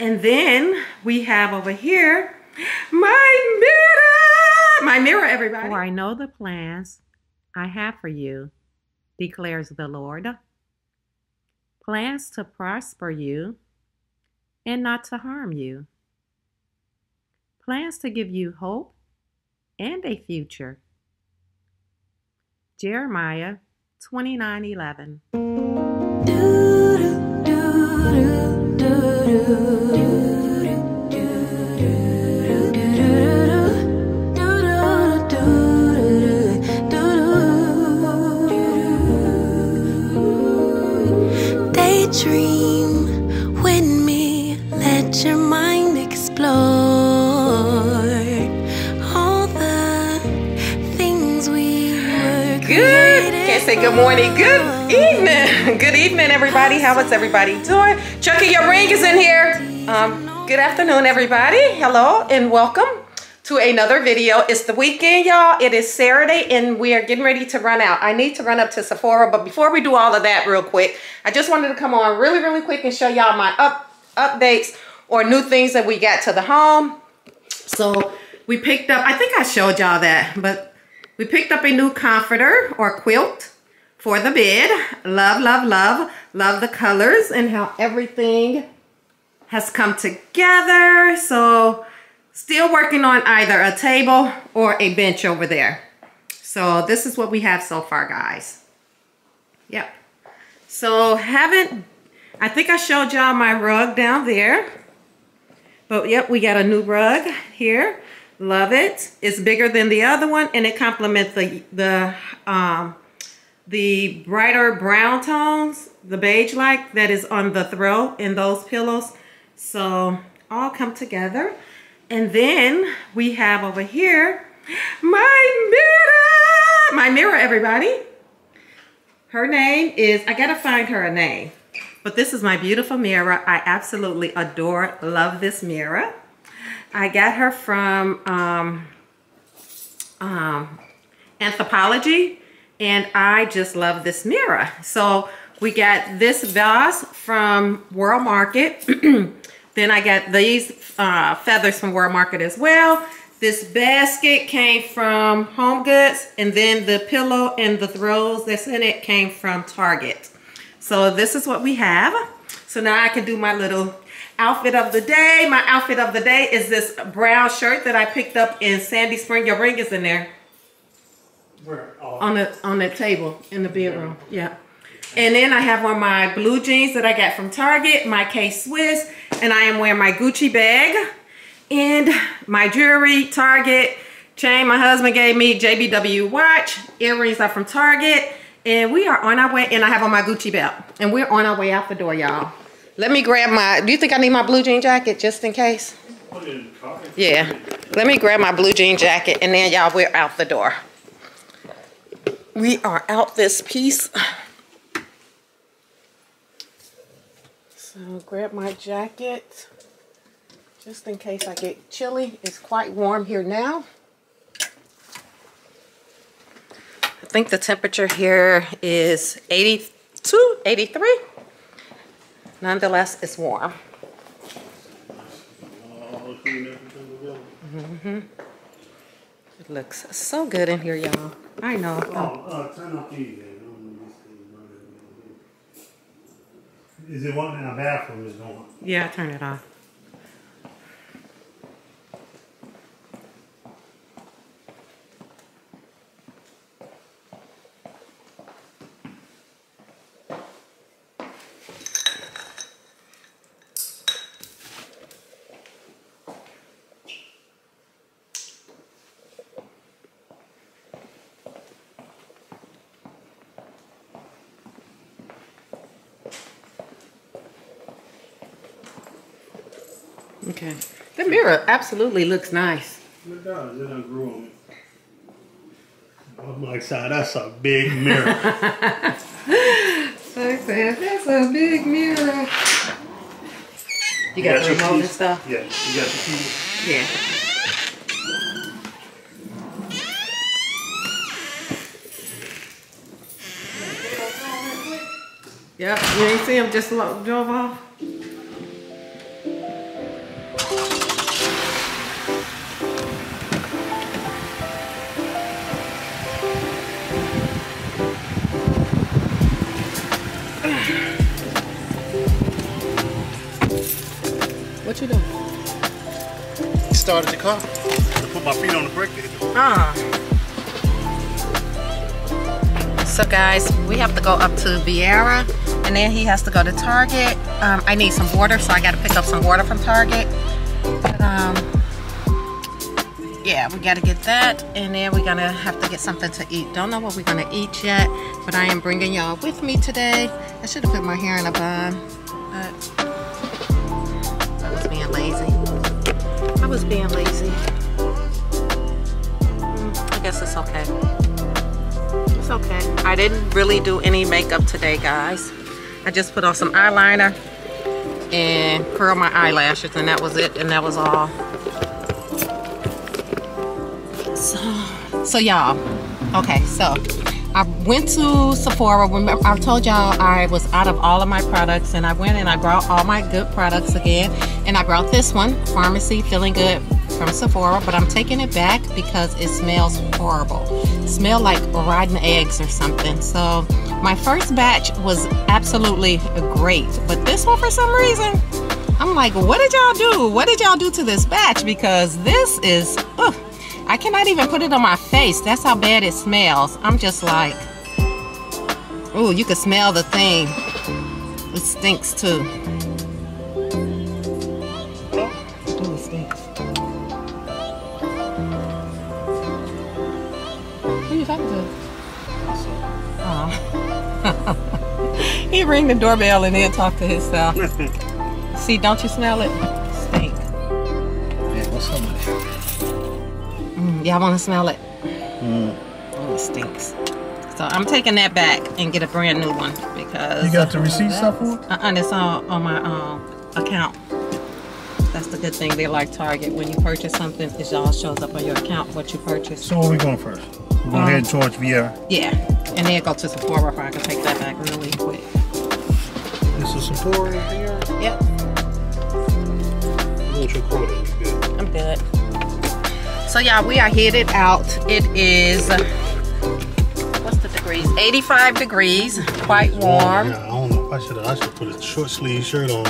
And then we have over here my mirror. My mirror, everybody. For I know the plans I have for you, declares the Lord. Plans to prosper you and not to harm you. Plans to give you hope and a future. Jeremiah 29 11. Say good morning. Good evening. Good evening, everybody. How is everybody doing? Chucky, your ring is in here. Um, good afternoon, everybody. Hello and welcome to another video. It's the weekend, y'all. It is Saturday and we are getting ready to run out. I need to run up to Sephora, but before we do all of that real quick, I just wanted to come on really, really quick and show y'all my up updates or new things that we got to the home. So we picked up, I think I showed y'all that, but we picked up a new comforter or quilt for the bed. Love, love, love. Love the colors and how everything has come together. So still working on either a table or a bench over there. So this is what we have so far, guys. Yep. So haven't, I think I showed y'all my rug down there. But yep, we got a new rug here. Love it. It's bigger than the other one and it complements the, the, um, the brighter brown tones, the beige like that is on the throw in those pillows. So all come together. And then we have over here my mirror. My mirror, everybody. Her name is, I gotta find her a name. But this is my beautiful mirror. I absolutely adore, love this mirror. I got her from um, um, Anthropologie and I just love this mirror. So we got this vase from World Market. then I got these uh, feathers from World Market as well. This basket came from Home Goods and then the pillow and the throws that's in it came from Target. So this is what we have. So now I can do my little outfit of the day. My outfit of the day is this brown shirt that I picked up in Sandy Spring. Your ring is in there. Where? Oh, On the on the table in the bedroom. Yeah. And then I have on my blue jeans that I got from Target, my K-Swiss, and I am wearing my Gucci bag and my jewelry, Target, chain my husband gave me, JBW watch, earrings are from Target, and we are on our way, and I have on my Gucci belt, and we're on our way out the door, y'all. Let me grab my, do you think I need my blue jean jacket just in case? put it in the car. Yeah. Let me grab my blue jean jacket, and then y'all, we're out the door. We are out this piece. So grab my jacket just in case I get chilly. It's quite warm here now. I think the temperature here is 82, 83. Nonetheless, it's warm. Everything together. It looks so good in here, y'all. I know. Oh, uh, turn off these then. I don't know this thing. Is it one in the bathroom is on? Yeah, turn it off. Okay. The mirror absolutely looks nice. It does, it done grew on me. I'm like, "Son, that's a big mirror. I said, that's a big mirror. You got the your remote and stuff? Yeah, you got the keys. Yeah. Yep, you ain't see him just drove off? Started the car. I put my feet on the brake. Ah. So guys, we have to go up to Viera and then he has to go to Target. Um, I need some water, so I got to pick up some water from Target. But, um, yeah, we got to get that and then we're gonna have to get something to eat. Don't know what we're gonna eat yet, but I am bringing y'all with me today. I should have put my hair in a bun, I being lazy. Mm, I guess it's okay. It's okay. I didn't really do any makeup today, guys. I just put on some eyeliner and curl my eyelashes and that was it and that was all. So, so y'all, okay, so I went to Sephora. Remember, I told y'all I was out of all of my products and I went and I brought all my good products again. And I brought this one, Farmacy Feeling Good from Sephora, but I'm taking it back because it smells horrible. It like rotten eggs or something. So my first batch was absolutely great, but this one for some reason, I'm like, what did y'all do? What did y'all do to this batch? Because this is, ugh, I cannot even put it on my face. That's how bad it smells. I'm just like, oh, you can smell the thing. It stinks too. Ooh, it stinks. Who you talking to? Oh. he ring the doorbell and then talk to himself. See, don't you smell it? Y'all want to smell it? Oh, it stinks. So I'm taking that back and get a brand new one because You got the receipt stuff for it? uh-uh, it's all on my um, account. That's the good thing. They like Target. When you purchase something, it all shows up on your account what you purchased. So where we going first? We're going Um, head towards Viera. Yeah, and then go to Sephora if I can take that back really quick. This is Sephora here. Yep, What's your quarter? You? I'm good. So yeah, we are headed out. It is what's the degrees? 85 degrees, quite warm. Yeah, I don't know. if I should I should put a short sleeve shirt on.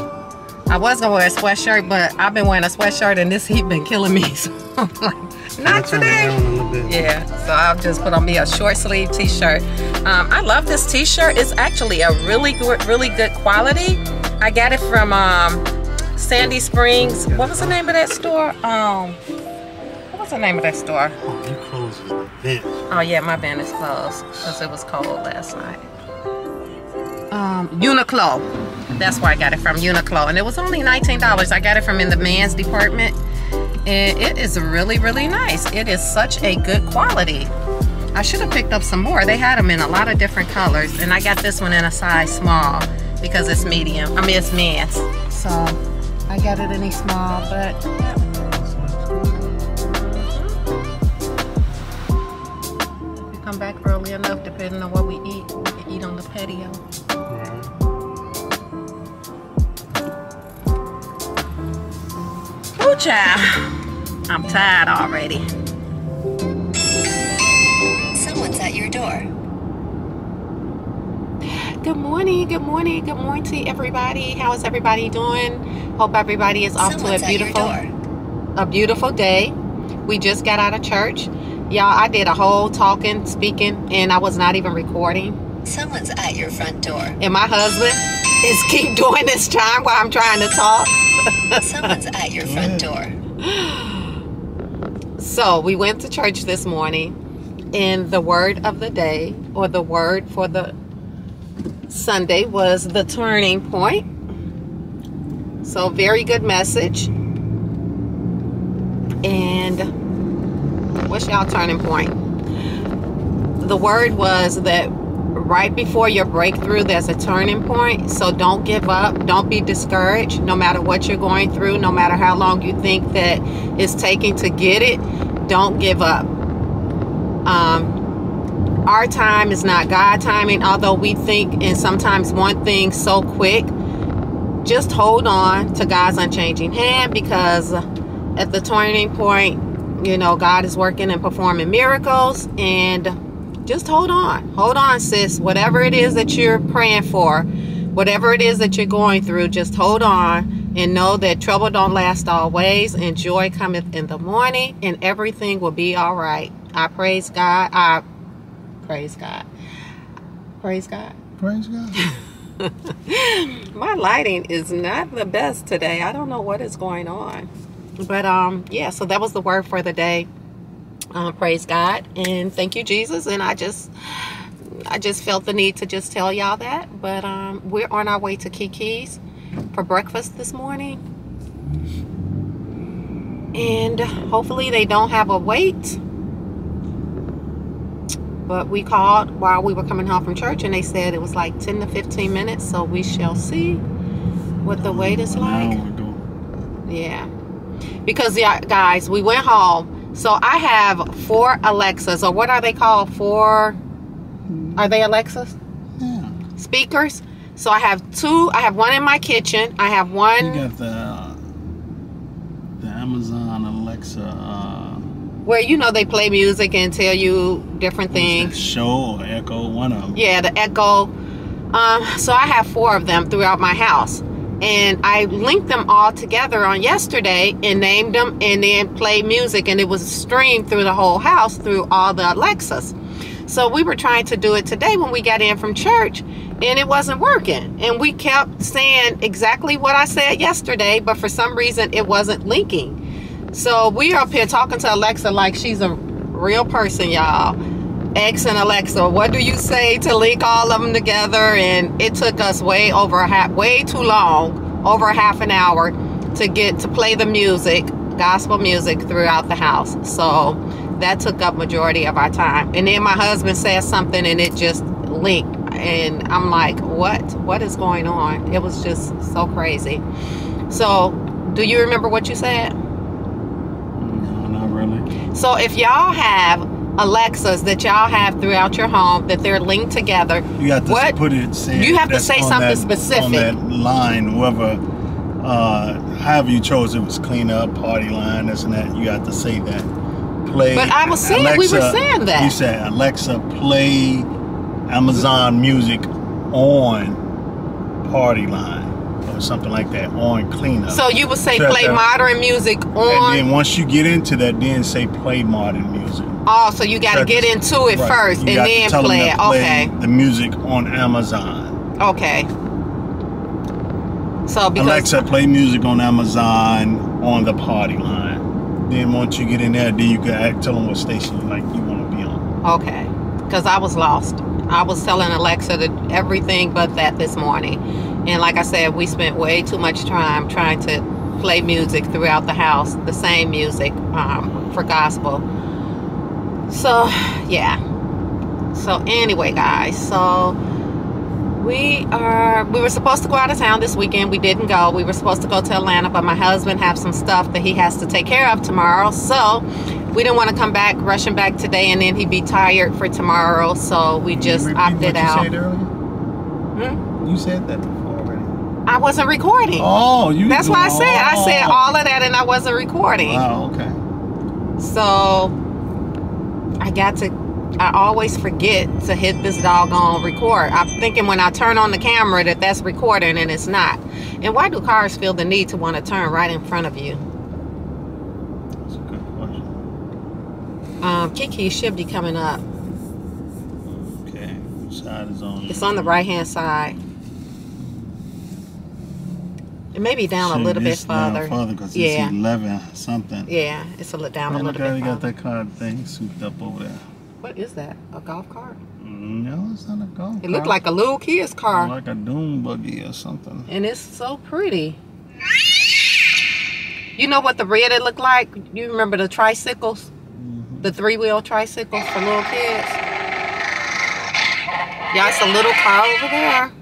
I was gonna wear a sweatshirt, but I've been wearing a sweatshirt and this heat been killing me. So I'm like, not today. down a little bit? Yeah, so I'll just put on me a short sleeve t-shirt. Um, I love this t-shirt. It's actually a really good, really good quality. I got it from um, Sandy Springs. What was the name of that store? Um, what was the name of that store? Oh, you closes the vent. Oh yeah, my van is closed because it was cold last night. Um, Uniqlo. That's where I got it from, Uniqlo. And it was only $19. I got it from in the man's department. And it is really, really nice. It is such a good quality. I should have picked up some more. They had them in a lot of different colors. And I got this one in a size small because it's medium. I mean, it's men's. So I got it in a small, but come back early enough, depending on what we eat, we can eat on the patio. Ooh, child. I'm tired already. Someone's at your door. Good morning, good morning, good morning to everybody. How is everybody doing? Hope everybody is off Someone's to a beautiful a beautiful day. We just got out of church. Y'all, I did a whole talking, speaking, and I was not even recording. Someone's at your front door. And my husband is keep doing this time while I'm trying to talk. Someone's at your front door. So we went to church this morning, and the word of the day, or the word for the Sunday, was the turning point. So, very good message. And what's y'all turning point? The word was that right before your breakthrough, there's a turning point. So, don't give up. Don't be discouraged, no matter what you're going through, no matter how long you think that it's taking to get it. Don't give up. Um, our time is not God timing, although we think and sometimes want things so quick. Just hold on to God's unchanging hand because at the turning point, you know, God is working and performing miracles and just hold on. Hold on, sis. Whatever it is that you're praying for, whatever it is that you're going through, just hold on and know that trouble don't last always, and joy cometh in the morning, and everything will be all right. I praise God. I praise God. Praise God. Praise God. My lighting is not the best today. I don't know what is going on. But um yeah, so that was the word for the day. Uh, praise God and thank you Jesus and I just I just felt the need to just tell y'all that. But um we're on our way to Keke's for breakfast this morning. And hopefully they don't have a wait. But we called while we were coming home from church and they said it was like 10 to 15 minutes. So we shall see what the wait is like. Yeah. Because, yeah, guys, we went home. So I have four Alexas, or what are they called? Four, are they Alexas? Yeah. Speakers. So I have two. I have one in my kitchen. I have one. You got the uh, the Amazon Alexa uh, where, you know, they play music and tell you different things. show or Echo, one of them. Yeah, the Echo. Um, so I have four of them throughout my house. And I linked them all together on yesterday and named them and then played music. And it was streamed through the whole house through all the Alexas. So we were trying to do it today when we got in from church and it wasn't working. And we kept saying exactly what I said yesterday, but for some reason it wasn't linking. So we are up here talking to Alexa like she's a real person, y'all. X and Alexa, what do you say to link all of them together? And it took us way over a half, way too long, over a half an hour to get to play the music, gospel music throughout the house. So that took up majority of our time. And then my husband said something and it just linked. And I'm like, what? What is going on? It was just so crazy. So, do you remember what you said? No, not really. So if y'all have Alexas that y'all have throughout your home that they're linked together, You got to What? put it. Saying You have to say something that- specific. on that line. Whoever, uh, however you chose it was clean up party line. This and that. You have to say that. Play. But I was saying- we were saying that. You said Alexa, play Amazon Music on party line or something like that on cleanup. so you would say play that- modern music on. and then once you get into that, then say play modern music. Oh, so you got to get into it Right. first You and then play it. Okay, The music on Amazon. okay. So because Alexa, play music on Amazon on the party line. Then once you get in there, then you can act, tell them what station you like you want to be on. Okay, because I was lost. I was telling Alexa that everything but that this morning. And like I said, we spent way too much time trying to play music throughout the house, the same music um, for gospel. So, yeah. So, anyway, guys, so we are we were supposed to go out of town this weekend we didn't go we were supposed to go to atlanta but my husband have some stuff that he has to take care of tomorrow so we didn't want to come back rushing back today and then he'd be tired for tomorrow so we just you opted you out said? Hmm? You said that before already. i wasn't recording Oh, you. that's why i said i said oh. all of that and i wasn't recording Wow. Okay. So I got to I always forget to hit this doggone record. I'm thinking when I turn on the camera that that's recording and it's not. And why do cars feel the need to want to turn right in front of you? That's a good question. Um, Keke should be coming up. Okay. Which side is on? It's on the right hand side. It may be down a little bit it's down further. Further because Yeah. it's eleven something. Yeah, it's a little down Man, a look little how bit. they got that card thing souped up over there. What is that? A golf cart? No, it's not a golf. It looked like a little kid's car. like a doom buggy or something. and it's so pretty. You know what the red it looked like? You remember the tricycles? Mm-hmm. The three wheel tricycles for little kids? Yeah, it's a little car over there.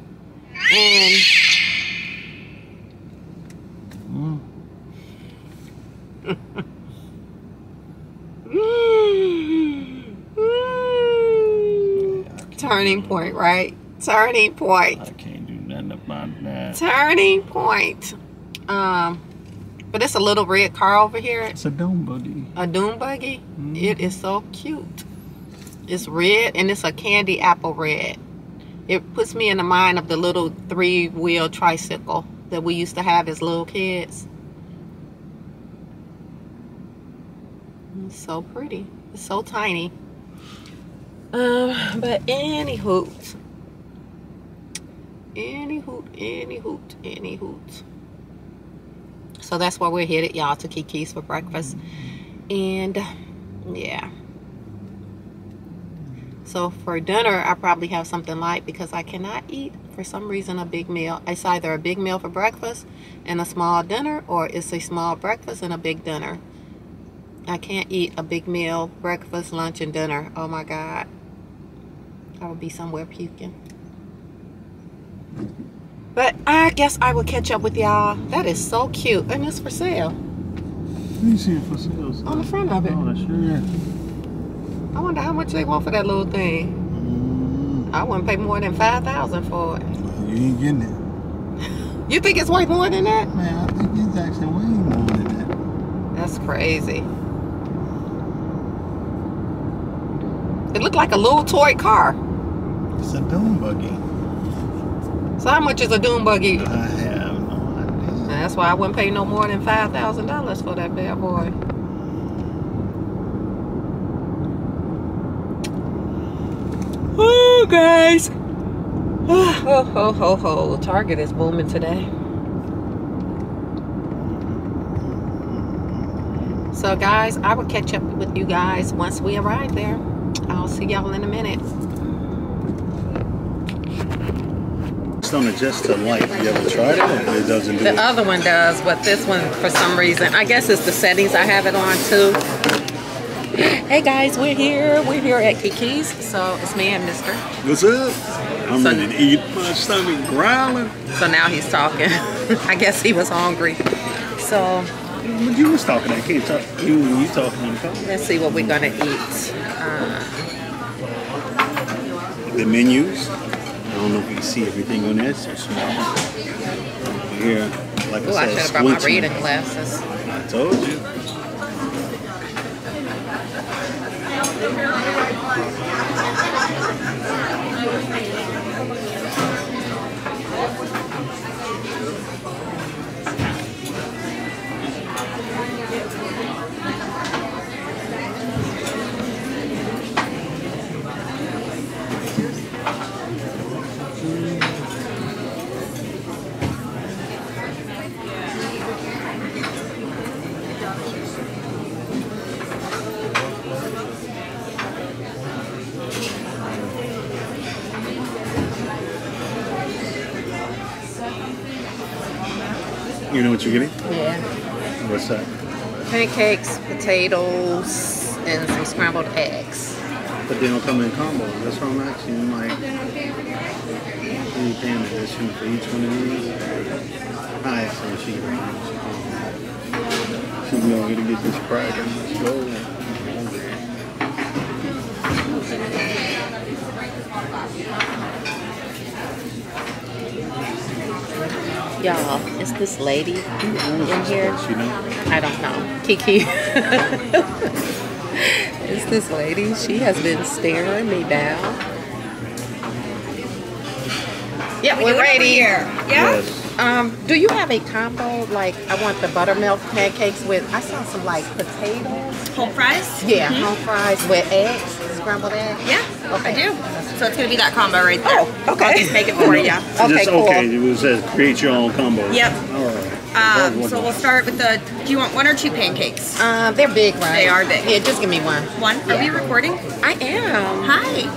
And Mm. turning point, right? Turning point. I can't do nothing about that. Turning point. Um, but it's a little red car over here. It's a dome buggy. A dune buggy. Mm. It is so cute. It's red and it's a candy apple red. It puts me in the mind of the little three wheel tricycle that we used to have as little kids. It's so pretty. It's so tiny. Um, but any hoot. Any hoot, any hoot, any hoot. So that's why we're headed, y'all, to Keke's for breakfast. And yeah. So for dinner, I probably have something light because I cannot eat, for some reason, a big meal. It's either a big meal for breakfast and a small dinner, or it's a small breakfast and a big dinner. I can't eat a big meal, breakfast, lunch, and dinner. Oh my God. I would be somewhere puking. But I guess I will catch up with y'all. That is so cute. And it's for sale me see it for sales. on the front of it. Oh, sure. I wonder how much they want for that little thing. Mm, I wouldn't pay more than 5000 for it. you ain't getting it. You think it's worth more than that? Man, I think it's actually way more than that. That's crazy. It looked like a little toy car. It's a dune buggy. So how much is a dune buggy? I have no idea. That's why I wouldn't pay no more than five thousand dollars for that bad boy. Oh, guys. Ho ho ho ho! Target is booming today. So, guys, I will catch up with you guys once we arrive there. I'll see y'all in a minute. It's don't adjust to light. You ever tried it? It doesn't do The it. other one does, but this one, for some reason, I guess it's the settings I have it on too. Hey guys, we're here. We're here at Keke's. So it's me and Mister. What's up? I'm So- ready to eat. My stomach growling. So now he's talking. I guess he was hungry. So But you was talking. I can't talk. You when you talking on the phone. let's see what we're gonna eat. Uh, The menus. I don't know if you can see everything on this. So small. Here, like oh, I I said, should have brought my reading glasses. I told you. You know what you're getting? Yeah. What's that? Pancakes, potatoes, and some scrambled eggs. But they don't come in combos. That's what I'm asking. you, Like, any paying addition for each one of these? I asked her if she could She's going to get this cracking. Let's go. Y'all, is this lady in here? I don't know. Keke. is this lady? She has been staring me down. Yeah, we're ready. here. Yeah? Yes. Um, do you have a combo? Like, I want the buttermilk pancakes with, I saw some like potatoes. Whole fries? Yeah, home fries with eggs, scrambled eggs. Yeah, Okay. I do. So it's gonna be that combo right there. Oh, okay. I'll just make it for you. Okay, Just, cool. okay, it says create your own combo. Yep. All right. Um, so we'll start with the. Do you want one or two pancakes? Uh, they're big, right? They are big. Yeah, just give me one. One. Are we recording? I am. Hi.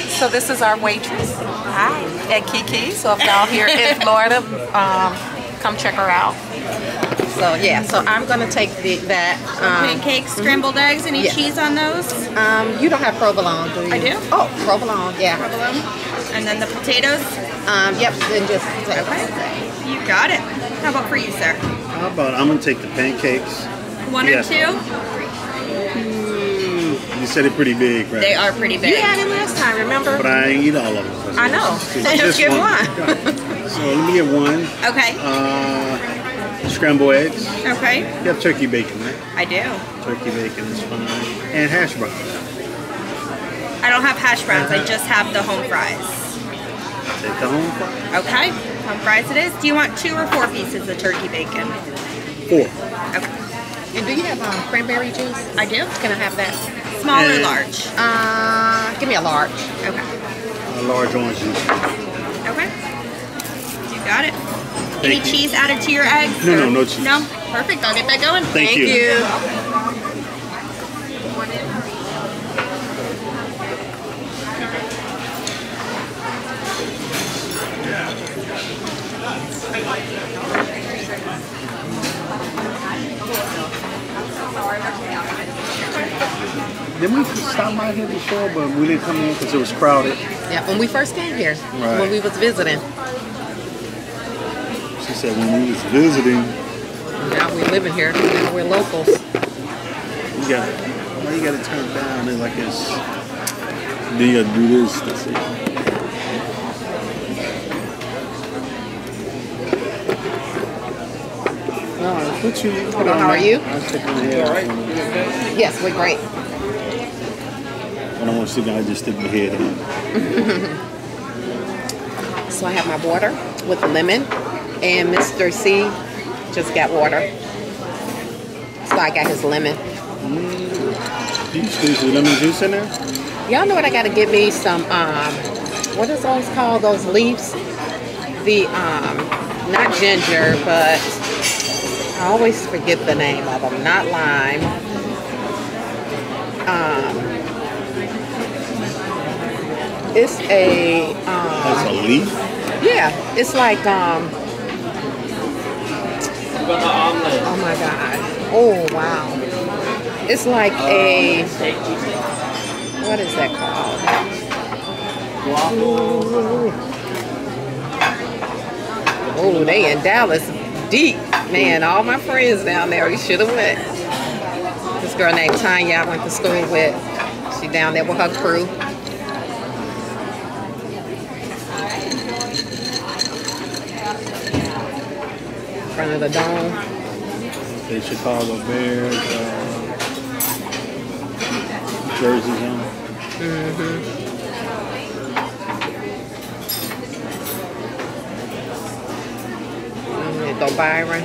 So this is our waitress. Hi. At Keke. So if y'all here in Florida, um, come check her out. So yeah, so I'm gonna take the, that. Um, Pancakes, scrambled eggs, any Yeah. cheese on those? um, you don't have provolone, do you? I do. Oh, provolone, yeah. Provolone. And then the potatoes. Um, yep, then just take You got it. How about for you, sir? How about I'm gonna take the pancakes. One Yeah. or two? You said it pretty big, right? They are pretty big. You big. had it last time, remember? But I ain't eat all of them. I know. Just Just get one. so let me get one. Okay. Uh, scrambled eggs. Okay. You have turkey bacon, right? I do. Turkey bacon is fine. And hash browns. I don't have hash browns. I just have the home fries. Take the home fries. Okay. On fries it is. Do you want two or four pieces of turkey bacon? Four. Okay. And do you have um, cranberry juice? I do. Can I have that? Small or large? Uh, give me a large. Okay. A large orange juice. Okay. You got it. Thank Any you. cheese added to your eggs? No, or- no, no cheese. No? Perfect. I'll get that going. Thank you. you. Didn't we stopped by here before, but we didn't come in because it was crowded? Yeah, when we first came here, Right. when we was visiting. She said when we was visiting, Now we living here. Now we're locals. you got why you got to turn it down? It's like it's do you gotta do this? That's it. No, what you? Hello, how are you? I'm checking the All right. Yes, we're great. I don't want to sit down. I just my head in. So I have my water with lemon, and Mr. C just got water. So I got his lemon. You squeeze the lemon juice in there? Y'all know what I gotta get me some um what is those called? Those leaves? The um not ginger, but I always forget the name of them. Not lime. Um it's a um That's a leaf. yeah, it's like um Oh my god. Oh wow. It's like a what is that called? Oh, they in Dallas deep. Man, all my friends down there, we should have went. This girl named Tanya I went to school with. She down there with her crew. Front of the dome. The Chicago Bears uh, jerseys on. Mm-hmm. Go Byron.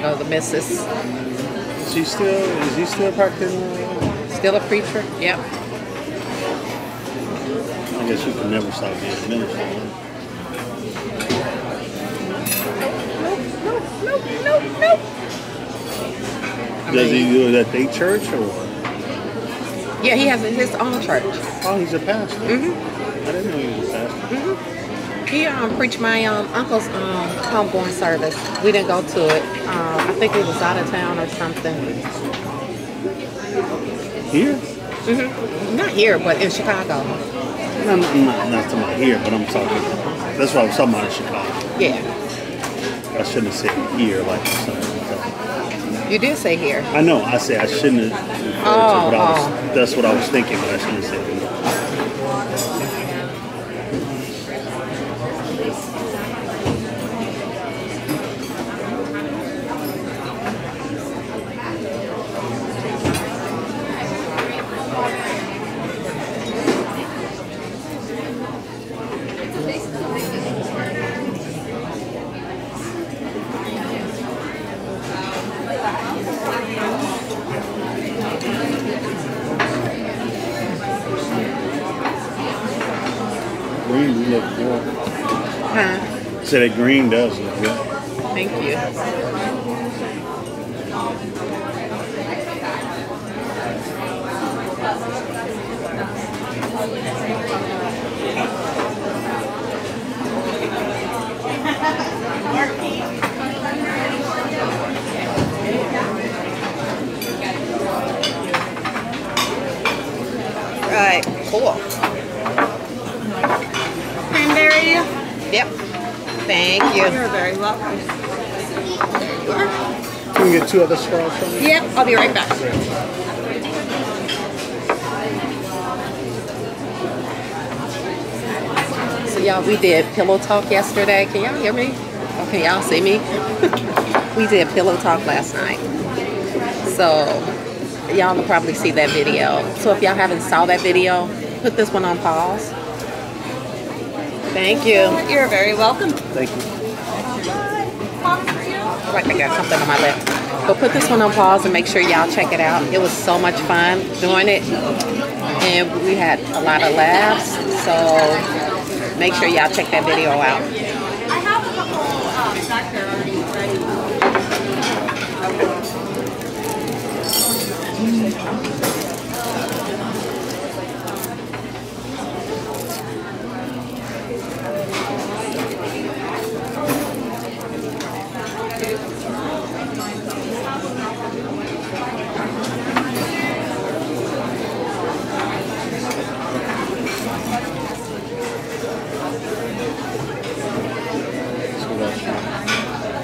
Go the missus. Is he still? Is he still practicing? Still a preacher? Yep. I guess you can never stop being a minister. Nope, nope. I Does he mean, do it at their church or? Yeah, he has his own church. Oh, he's a pastor. Mm-hmm. I didn't know he was a pastor. Mhm. He um, preached my um, uncle's um, homeborn service. We didn't go to it. Um, I think he was out of town or something. Here? Mhm. Not here, but in Chicago. No, no, not, not talking about here, but I'm talking. That's what I was talking about in Chicago. Yeah, I shouldn't have said here like something. you did say here. I know. I said I shouldn't have. referred to, Oh, I was, oh, oh. That's what I was thinking, but I shouldn't have said here. Green do look good. Said that green does look good. Thank you. Right, cool. Cranberry. Yep. Thank you. You're very welcome. Can we get two other straws from you? Yep, I'll be right back. So y'all, we did pillow talk yesterday. Can y'all hear me? Oh, can y'all see me? we did pillow talk last night. So y'all will probably see that video. So if y'all haven't saw that video, put this one on pause Thank you. You're very welcome. Thank you. Like I got something on my lip. But put this one on pause and make sure y'all check it out. It was so much fun doing it. And we had a lot of laughs. So make sure y'all check that video out. I have a couple um, back there already ready.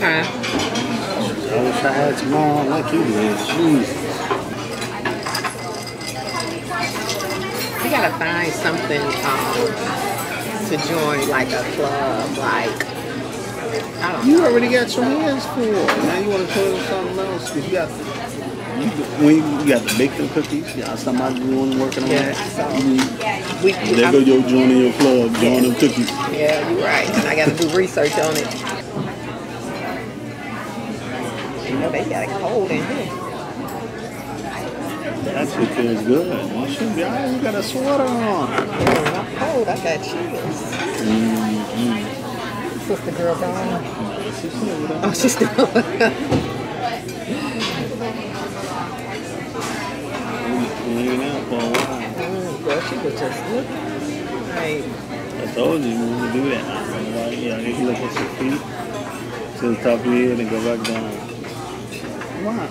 Huh? I wish I had some mom like you did. We gotta find something um, to join, like a club, like I don't know. You already got your hands full. Now you want to put on something else? 'Cause you got you, when you, you got to bake them cookies. You got somebody doing working on Yeah, that. so- Mhm. We, There I'm- go your joining your club, join them cookies. yeah, you're right. And I gotta do research on it. You know they got it cold in here. That shit feels good. You should be alright. You got a sweater on. Yeah, I'm cold. I got chills. Mm-hmm. Sister girl gone. "Well, Oh, she's still. hanging out for a while. Girl, she was just looking. Like, I told you we would do that. Why. Yeah, you look at your feet to the top of your head and go back down. Why?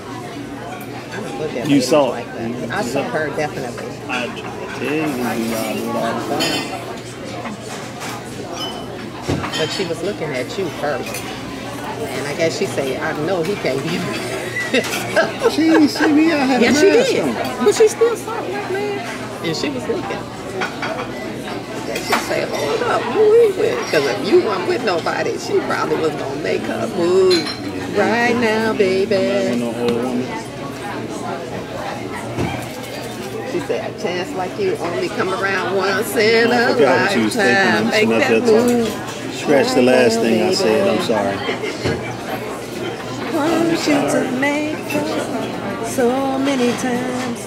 I don't look at You saw it. like that. I saw her definitely. I try to tell you, you gotta do it all the time. But she was looking at you first. And I guess she said, I know he can't me. She didn't see me. I had a Yes, she did. on. But she still saw that man. And she was looking. She said, hold up, who he with? Because if you weren't with nobody, she probably was going to make her move. Right now, baby. no old woman. She said, a chance like you only come around once in a forgot what you was thinking. lifetime. Make that move. Scratch the last thing I said. I'm sorry. Want you to make so many times.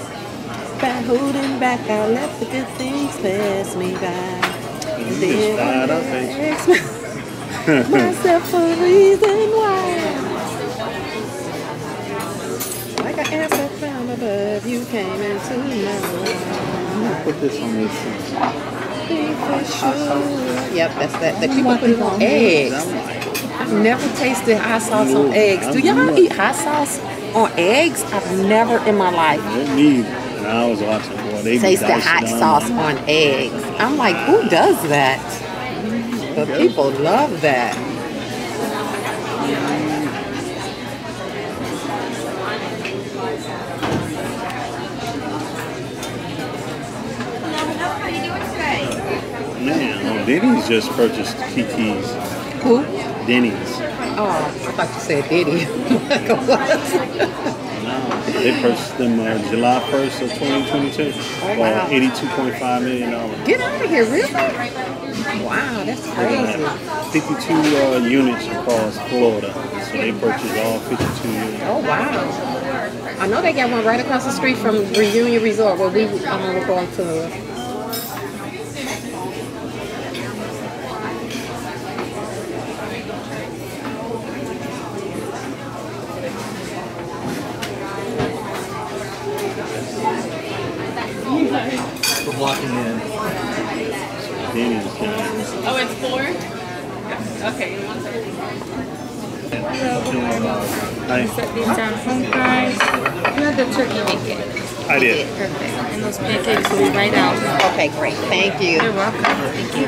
By holding back, I let the good things pass me by. You just myself a reason why. Like an answer from above, you came into my life. Put this on this sure. Yep, that's that. The people put it on eggs. I'm I've never tasted hot sauce on eggs. Do y'all eat hot sauce on eggs? I've never in my life me. And I was watching, boy, they tasted dicing hot sauce on eggs. I'm like, who does that? But people love that. How you doing today? Man, oh, Denny's just purchased Keke's. Who? Denny's. Oh, I thought you said Diddy. they purchased them uh, July 1st of 2022 Oh, wow. $82.5 million. Get out of here, really? Wow, that's crazy. 52 uh, units across Florida. So they purchased all 52 units. Oh wow. I know they got one right across the street from Reunion Resort where we um, were going to. for blocking in. Denny's, guys. Oh, it's four? Okay, one second. Hi. Set these down home fries. You had the turkey bacon. I did. Perfect. And those pancakes will be right out. Okay, great. Thank you. You're welcome. Thank you.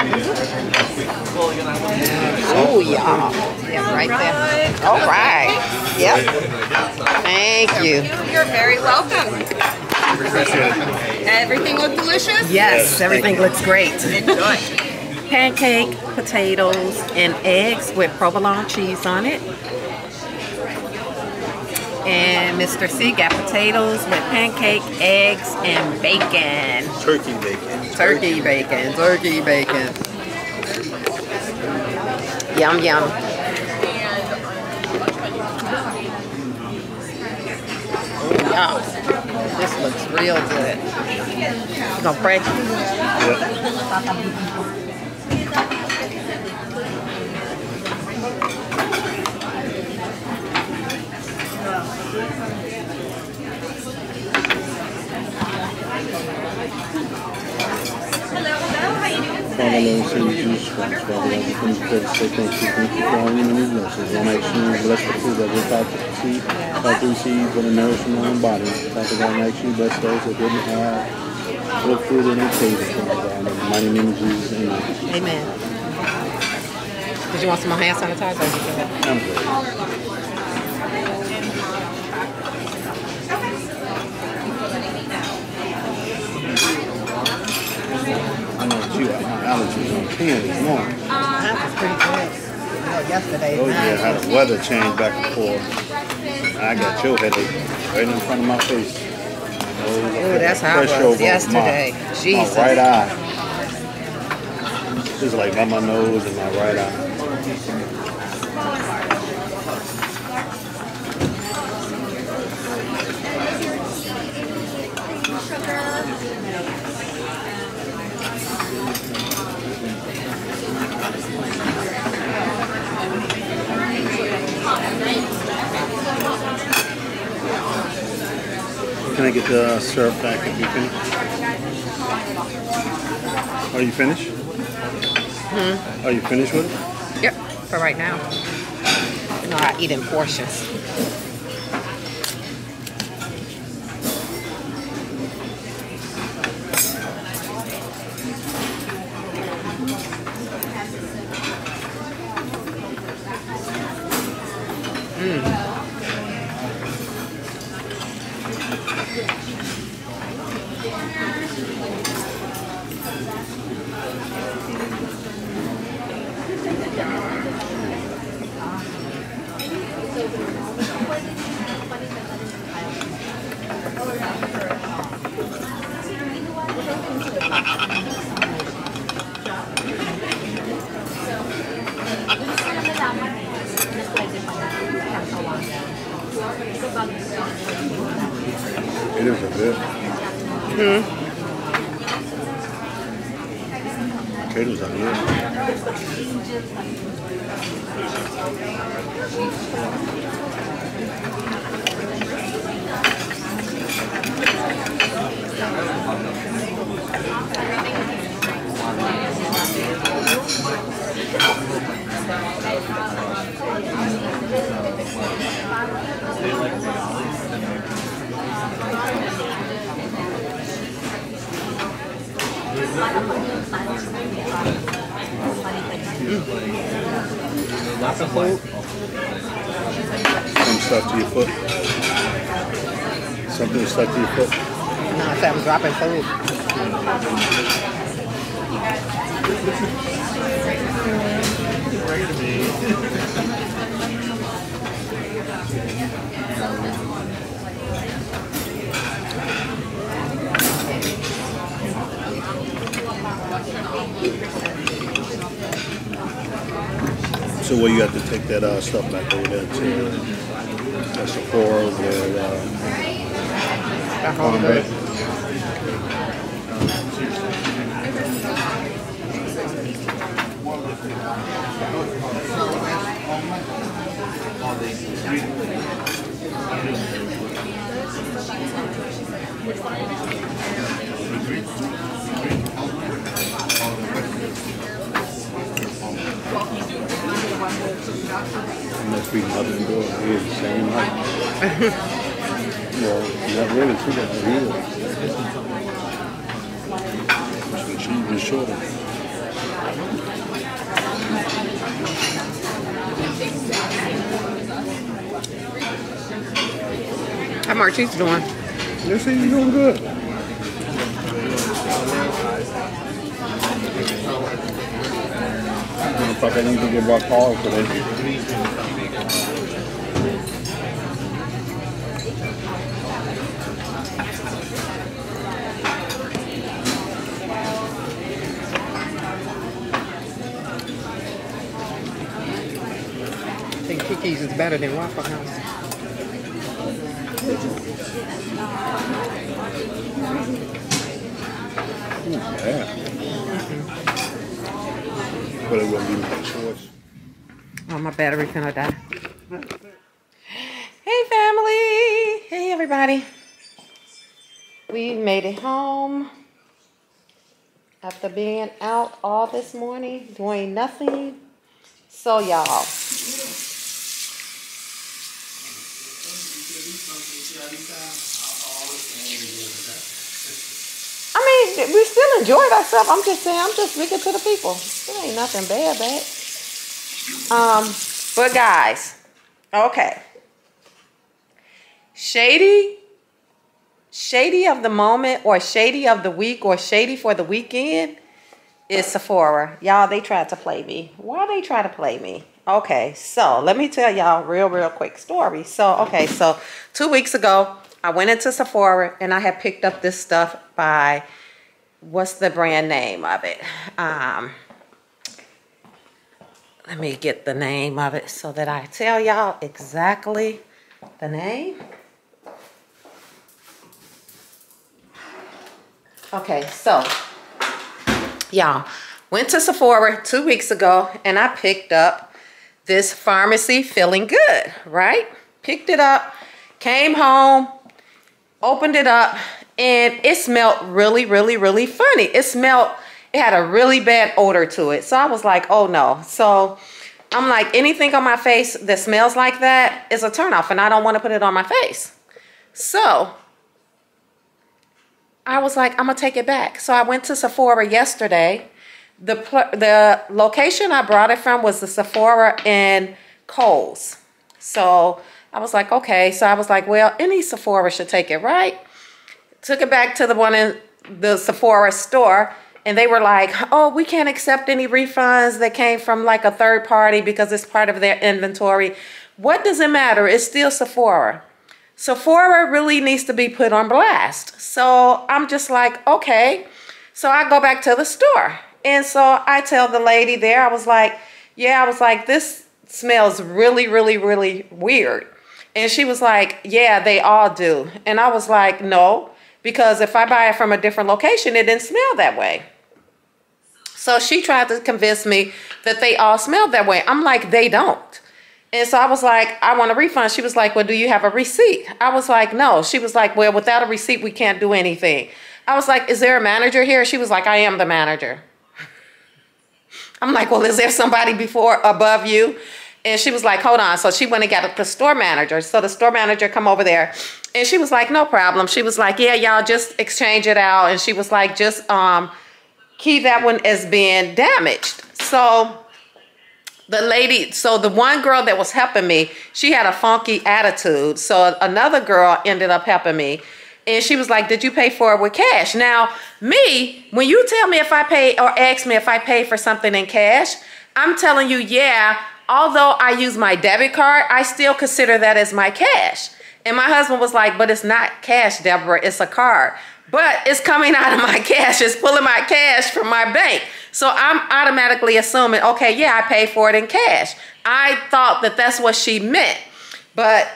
Oh, y'all. Yeah, right there. All right. Yep. Thank you. You're very welcome. Everything look delicious? Yes, everything looks great. Enjoy. Pancake, potatoes, and eggs with provolone cheese on it. And Mr. C got potatoes with pancake, eggs, and bacon. Turkey bacon. Turkey bacon, turkey bacon. Yum, yum. Oh, yum. This looks real good. You gonna pray? Lord, Savior Jesus Christ, Father, God, we come before to say thank you. Thank you for all your many blessings. Lord, make sure bless the food that we're about to see, about to receive for the nourishment of our body. Father God, make sure you bless those that didn't have good food in their table, Father God. In the mighty name of Jesus, amen. Amen. Did you want some hand sanitizer? or you good? I'm good. I know that you have my allergies on 10 this morning. Um, that was pretty good. Oh, yesterday. Oh yeah, how the weather changed back and forth. I got your headache right in front of my face. Oh, that's how it was yesterday. My, Jesus. my right eye. It's like by my nose and my right eye. I get the syrup back if you finish? Are you finished? Hmm? Are you finished with it? Yep, for right now. You know, I eat in portions. I said I'm dropping food. So well, you have to take that uh, stuff back over there to uh, Sephora with uh, Back on cornbread. good. Must be mother and daughter. He is the same height. well, not really too bad. He is. She's even shorter. How Marquise doing? They say you're doing good. Fuck, I need to get my call today. I think Keke's is better than Waffle House. Yeah. But it wouldn't be my choice. Oh, my battery finna die. Hey, family. Hey, everybody. We made it home after being out all this morning, doing nothing. So, y'all. I mean, we still enjoyed ourselves. I'm just saying, I'm just speaking to the people. It ain't nothing bad, bad. Um, but guys, okay. Shady, shady of the moment, or shady of the week, or shady for the weekend is Sephora. Y'all, they tried to play me. Why they try to play me? Okay, so let me tell y'all real, real quick story. So, okay, so two weeks ago, I went into Sephora and I had picked up this stuff by what's the brand name of it? Um, let me get the name of it so that I tell y'all exactly the name. Okay, so y'all went to Sephora two weeks ago and I picked up this Farmacy feeling good, right? Picked it up, came home, opened it up, and it smelled really, really, really funny. It smelled, it had a really bad odor to it. So I was like, oh no. So I'm like, anything on my face that smells like that is a turnoff, and I don't want to put it on my face. So I was like, I'm gonna take it back. So I went to Sephora yesterday. The the location I brought it from was the Sephora in Kohl's. So I was like, okay. So I was like, well, any Sephora should take it, right? Took it back to the one in the Sephora store, and they were like, oh, we can't accept any refunds that came from like a third party because it's part of their inventory. What does it matter? It's still Sephora. Sephora really needs to be put on blast. So I'm just like, okay. So I go back to the store. And so I tell the lady there, I was like, yeah, I was like, this smells really, really, really weird. And she was like, yeah, they all do. And I was like, no, because if I buy it from a different location, it didn't smell that way. So she tried to convince me that they all smell that way. I'm like, they don't. And so I was like, I want a refund. She was like, Well, do you have a receipt? I was like, No. She was like, Well, without a receipt, we can't do anything. I was like, Is there a manager here? She was like, I am the manager. I'm like, Well, is there somebody before above you? And she was like, Hold on. So she went and got the store manager. So the store manager come over there and she was like, No problem. She was like, Yeah, y'all just exchange it out. And she was like, just um keep that one as being damaged. So the lady, so the one girl that was helping me, she had a funky attitude. So another girl ended up helping me. And she was like, Did you pay for it with cash? Now, me, when you tell me if I pay or ask me if I pay for something in cash, I'm telling you, yeah, although I use my debit card, I still consider that as my cash. And my husband was like, But it's not cash, Deborah, it's a card. But it's coming out of my cash, it's pulling my cash from my bank. So I'm automatically assuming, okay, yeah, I paid for it in cash. I thought that that's what she meant. But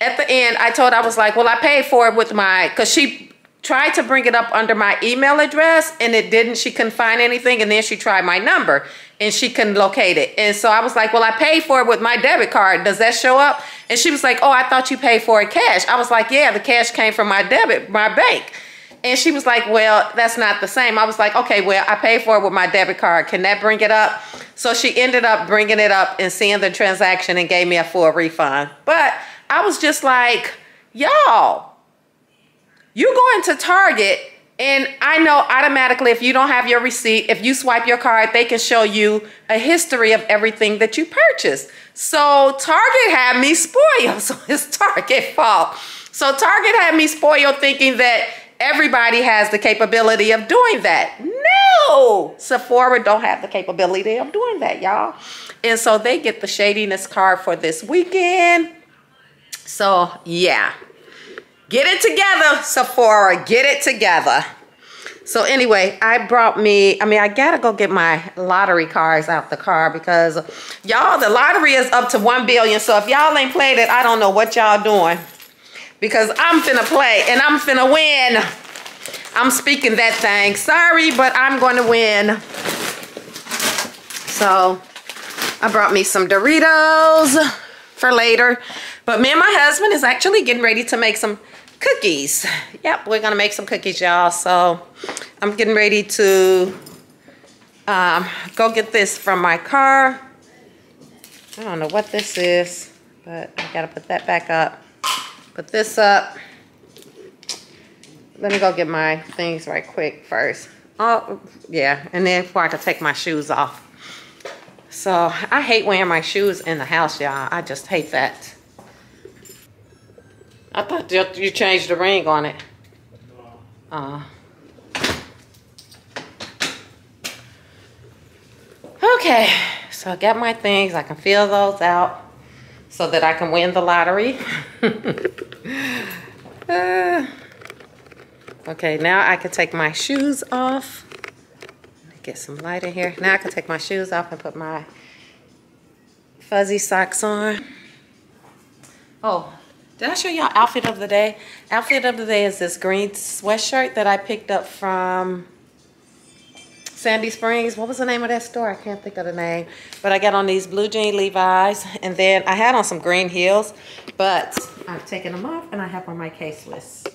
at the end, I told I was like, well, I paid for it with my, because she tried to bring it up under my email address and it didn't. She couldn't find anything. And then she tried my number and she couldn't locate it. And so I was like, well, I paid for it with my debit card. Does that show up? And she was like, oh, I thought you paid for it cash. I was like, yeah, the cash came from my debit, my bank. And she was like, well, that's not the same. I was like, okay, well, I paid for it with my debit card. Can that bring it up? So she ended up bringing it up and seeing the transaction and gave me a full refund. But I was just like, y'all, you going to Target and I know automatically if you don't have your receipt, if you swipe your card, they can show you a history of everything that you purchased. So Target had me spoiled. So it's Target fault. So Target had me spoiled thinking that everybody has the capability of doing that. No, Sephora don't have the capability of doing that, y'all. And so they get the shadiness card for this weekend. So yeah, get it together, Sephora, get it together. So anyway, I brought me, I mean, I gotta go get my lottery cards out the car because y'all, the lottery is up to 1 billion. So if y'all ain't played it, I don't know what y'all doing because I'm finna play and I'm finna win. I'm speaking that thing. Sorry, but I'm going to win. So I brought me some Doritos for later. But me and my husband is actually getting ready to make some cookies. Yep, we're gonna make some cookies, y'all. So I'm getting ready to um, go get this from my car. I don't know what this is, but I gotta put that back up. Put this up. Let me go get my things right quick first. Oh, yeah, and then before I can take my shoes off. So I hate wearing my shoes in the house, y'all. I just hate that. I thought you, changed the ring on it. Uh, okay, so I got my things. I can fill those out so that I can win the lottery. uh, okay, now I can take my shoes off. Get some light in here. Now I can take my shoes off and put my fuzzy socks on. Oh, did I show y'all outfit of the day? Outfit of the day is this green sweatshirt that I picked up from Sandy Springs. What was the name of that store? I can't think of the name. But I got on these blue jean Levi's. And then I had on some green heels. But I've taken them off and I have on my caseless.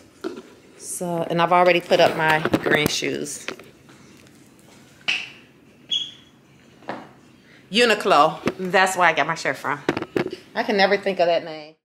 So, and I've already put up my green shoes. Uniqlo. That's where I got my shirt from. I can never think of that name.